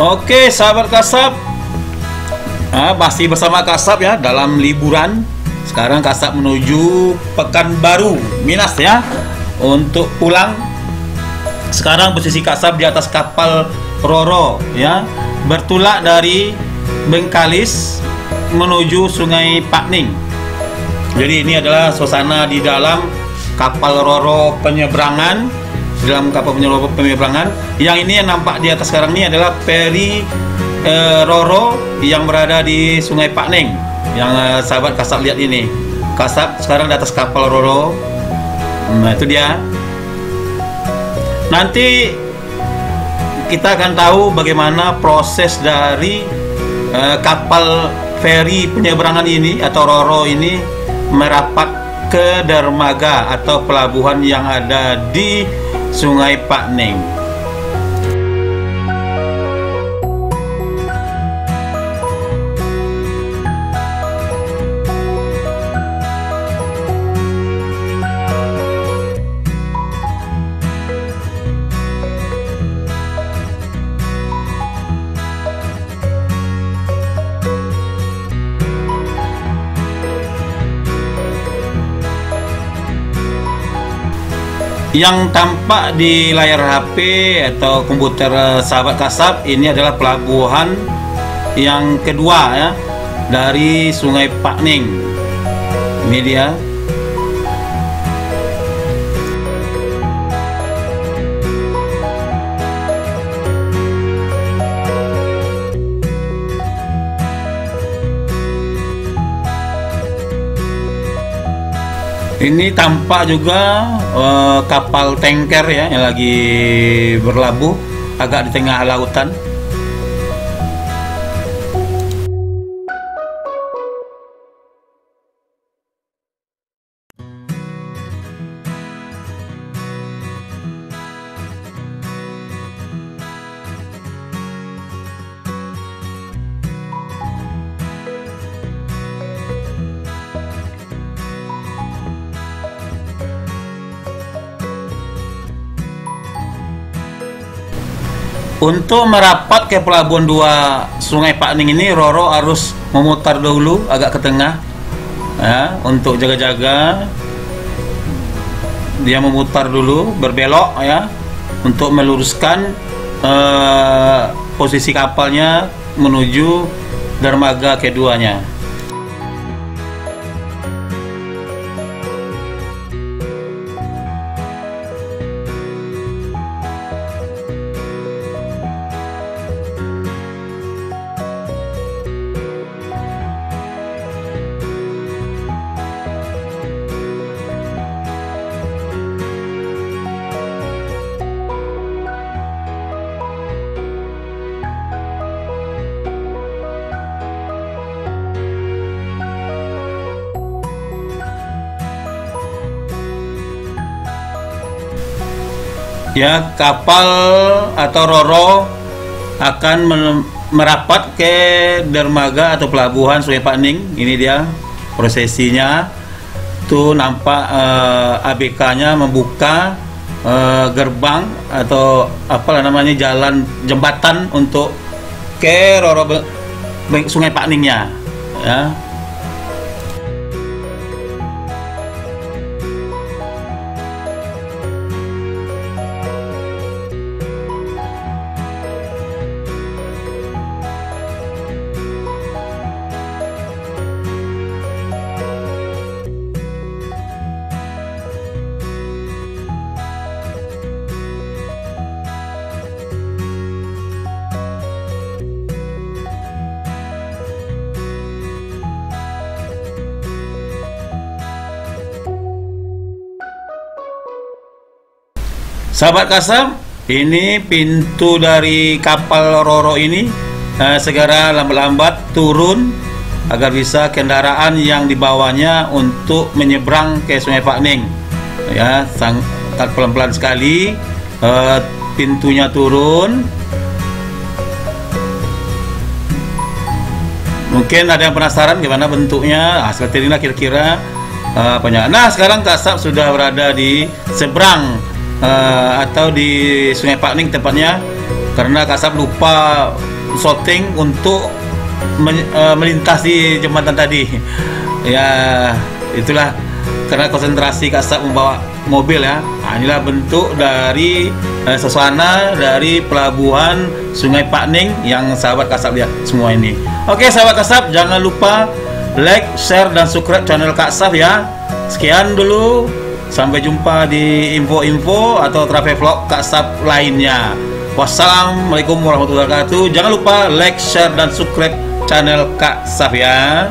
Oke, sahabat kasap. Ah, masih bersama kasap ya dalam liburan. Sekarang kasap menuju Pekanbaru, Minas ya. Untuk pulang. Sekarang posisi kasap di atas kapal Roro ya. Bertolak dari Bengkalis menuju Sungai Pakning. Jadi ini adalah suasana di dalam kapal Roro penyeberangan dalam kapal penyeberangan. Yang ini yang nampak di atas sekarang ini adalah peri eh, Roro yang berada di Sungai Pakneng. Yang eh, sahabat Kasap lihat ini. Kasap sekarang di atas kapal Roro. Nah, itu dia. Nanti kita akan tahu bagaimana proses dari eh, kapal feri penyeberangan ini atau Roro ini merapat ke dermaga atau pelabuhan yang ada di Sungai Pakneng. Yang tampak di layar HP atau komputer eh, sahabat kasap ini adalah pelabuhan yang kedua ya dari Sungai Pakning ini dia Ini tampak juga uh, kapal tanker ya yang lagi berlabuh agak di tengah lautan. Untuk merapat ke pelabuhan dua Sungai Pakning ini Roro harus memutar dulu agak ke tengah ya untuk jaga-jaga dia memutar dulu berbelok ya untuk meluruskan uh, posisi kapalnya menuju dermaga keduanya. Ya kapal atau roro akan merapat ke dermaga atau pelabuhan Sungai Pakning ini dia prosesinya. Tuh nampak uh, eh, ABK-nya membuka uh, gerbang atau apa namanya jalan jembatan untuk ke roro Sungai Pakningnya ya Sahabat Kasam, ini pintu dari kapal Roro ini eh, segera lambat-lambat turun agar bisa kendaraan yang dibawanya untuk menyeberang ke Sungai Pakning. Ya, sangat pelan-pelan sekali eh, pintunya turun. Mungkin ada yang penasaran gimana bentuknya? Nah, seperti inilah kira-kira uh, Nah, sekarang Kasab sudah berada di seberang uh, atau di Sungai Pakning tepatnya karena Kasab lupa shooting untuk men- eh, melintasi jembatan tadi. Ya itulah karena konsentrasi Kasab membawa mobil ya. Nah, inilah bentuk dari eh, suasana dari pelabuhan Sungai Pakning yang sahabat Kasab lihat semua ini. Oke sahabat Kasab jangan lupa like share dan subscribe channel Kasab ya. Sekian dulu sampai jumpa di info-info atau travel vlog Kasab lainnya Wassalamualaikum warahmatullahi wabarakatuh. Jangan lupa like, share, dan subscribe channel Kak Saf ya.